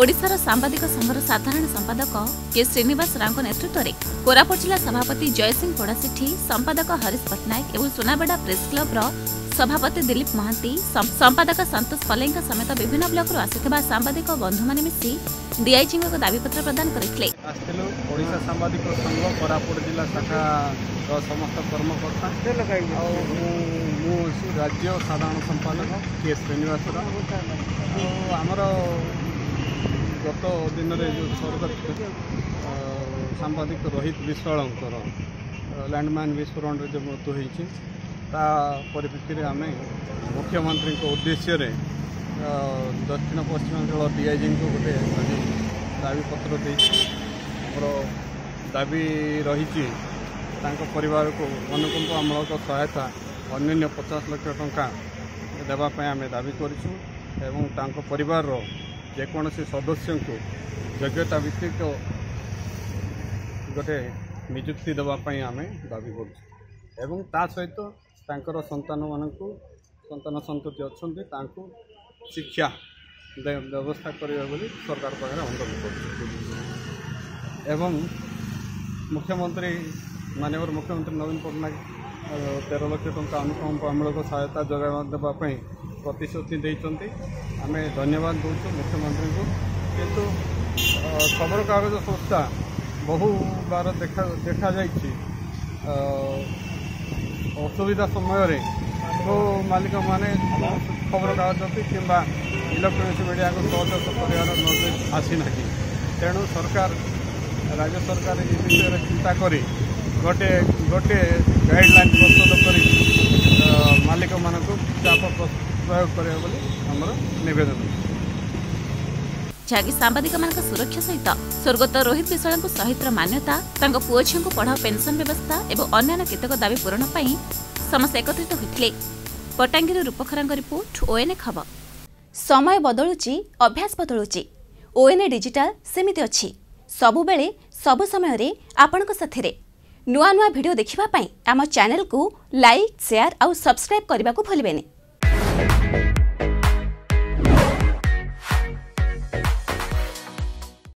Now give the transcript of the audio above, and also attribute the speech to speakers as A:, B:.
A: ଓଡ଼ିଶାର ସାମ୍ବାଦିକ ସଂଘର ସାଧାରଣ ସମ୍ପାଦକ କେ. ଶ୍ରୀନିବାସ ରାଓଙ୍କ ନେତୃତ୍ୱରେ କୋରାପୁଟ ଜିଲ୍ଲା ସଭାପତି ଜୟସିଂ ପୋଡ଼ାସିଠି ସମ୍ପାଦକ ହରିଶ ପଟ୍ଟନାୟକ ଏବଂ ସୁନାବେଡ଼ା ପ୍ରେସ୍ କ୍ଲବର ସଭାପତି ଦିଲ୍ଲୀପ ମହାନ୍ତି ସମ୍- ସମ୍ପାଦକ ସନ୍ତୋଷ ପଲେଇଙ୍କ ସମେତ ବିଭିନ୍ନ ବ୍ଲକରୁ ଆସିଥିବା ସାମ୍ବାଦିକ ବନ୍ଧୁମାନେ ମିଶି ଡିଆଇଜିଙ୍କୁ ଦାବିପତ୍ର ପ୍ରଦାନ କରିଥିଲେ।
B: ସମସ୍ତ କର୍ମକର୍ତ୍ତା ଆଉ ମୁଁ ରାଜ୍ୟ ସାଧାରଣ ସମ୍ପାଦକ କେ. ଶ୍ରୀନିବାସ ରାଓ। ଆମର ଗତ ଦିନରେ ଯେଉଁ ସ୍ୱର୍ଗତ ଅ, ସାମ୍ବାଦିକ ରୋହିତ ବିଶ୍ୱାଳଙ୍କର ଲ୍ୟାଣ୍ଡମାଇନ୍ ବିସ୍ଫୋରଣରେ ଯେଉଁ ମୃତ୍ୟୁ ହୋଇଛି ତା ପରିପ୍ରେକ୍ଷୀରେ ଆମେ ମୁଖ୍ୟମନ୍ତ୍ରୀଙ୍କ ଉଦ୍ଦେଶ୍ୟରେ ଅ, ଦକ୍ଷିଣ ପଶ୍ଚିମାଞ୍ଚଳ ଡିଆଇଜିଙ୍କୁ ଗୋଟେ ଆଜି ଦାବିପତ୍ର ଦେଇଛି। ଆମର ଦାବି ରହିଛି ତାଙ୍କ ପରିବାରକୁ ଅନୁକମ୍ପାମୂଳକ ସହାୟତା ଅନ୍ୟାନ୍ୟ ପଚାଶ ଲକ୍ଷ ଟଙ୍କା ଦେବା ପାଇଁ ଆମେ ଦାବି କରିଛୁ ଏବଂ ତାଙ୍କ ପରିବାରର ଯେକୌଣସି ସଦସ୍ୟଙ୍କୁ ଯୋଗ୍ୟତା ଭିତ୍ତିକ ଗୋଟେ ନିଯୁକ୍ତି ଦେବା ପାଇଁ ଆମେ ଦାବି କରୁଛୁ। ଏବଂ ତା ସହିତ ତାଙ୍କର ସନ୍ତାନମାନଙ୍କୁ ସନ୍ତାନ ସନ୍ତତି ଅଛନ୍ତି ତାଙ୍କୁ ଶିକ୍ଷା ଦେ- ବ୍ୟବସ୍ଥା କରିବେ ବୋଲି ସରକାର ପାଖରେ ଅନୁରୋଧ କରୁଛୁ। ଏବଂ ମୁଖ୍ୟମନ୍ତ୍ରୀ ମାନ୍ୟବର ମୁଖ୍ୟମନ୍ତ୍ରୀ ନବୀନ ପଟ୍ଟନାୟକ ଅ, ତେର ଲକ୍ଷ ଟଙ୍କା ଅନୁକମ୍ପାମୂଳକ ସହାୟତା ଯୋଗାଇ ଦେବା ପାଇଁ ପ୍ରତିଶ୍ରୁତି ଦେଇଛନ୍ତି। ଆମେ ଧନ୍ୟବାଦ ଦେଉଛୁ ମୁଖ୍ୟମନ୍ତ୍ରୀଙ୍କୁ। କିନ୍ତୁ ଖବରକାଗଜ ସଂସ୍ଥା ବହୁବାର ଦେଖା ଦେଖାଯାଇଛି। ଅସୁବିଧା ସମୟରେ କେଉଁ ମାଲିକମାନେ ଖବରକାଗଜ କିମ୍ବା ଇଲେକ୍ଟ୍ରୋନିକ୍ସ ମିଡ଼ିଆକୁ ସହଯୋଗ କରିବାର ନୋଟିସ୍ ଆସିନାହିଁ। ତେଣୁ ସରକାର ରାଜ୍ୟ ସରକାର ଏ ବିଷୟରେ ଚିନ୍ତା କରି ଗୋଟେ ଗୋଟେ ଗାଇଡ଼ଲାଇନ୍ ପ୍ରସ୍ତୁତ କରି ମାଲିକମାନଙ୍କୁ ଚାପ
A: ଯାହାକି ସାମ୍ବାଦିକମାନଙ୍କ ସୁରକ୍ଷା ସହିତ ସ୍ୱର୍ଗତ ରୋହିତ ବିଶ୍ୱାଳଙ୍କୁ ସହିତର ମାନ୍ୟତା ତାଙ୍କ ପୁଅ ଝିଅଙ୍କୁ ପଢ଼ାଅ ପେନ୍ସନ୍ ବ୍ୟବସ୍ଥା ଏବଂ ଅନ୍ୟାନ୍ୟ କେତେକ ଦାବି ପୂରଣ ପାଇଁ ସମସ୍ତେ ଏକତ୍ରିତ ହୋଇଥିଲେ। ପଟାଙ୍ଗୀରୁ ରୂପଖରାଙ୍କ ରିପୋର୍ଟ ଓଏନ୍ଏ ଖବର। ସମୟ ବଦଳୁଛି ଅଭ୍ୟାସ ବଦଳୁଛି ଓଏନ୍ଏ ଡିଜିଟାଲ ସେମିତି ଅଛି। ସବୁବେଳେ ସବୁ ସମୟରେ ଆପଣଙ୍କ ସାଥିରେ। ନୂଆ ନୂଆ ଭିଡ଼ିଓ ଦେଖିବା ପାଇଁ ଆମ ଚ୍ୟାନେଲକୁ ଲାଇକ୍ ସେୟାର ଆଉ ସବସ୍କ୍ରାଇବ୍ କରିବାକୁ ଭୁଲିବେନି।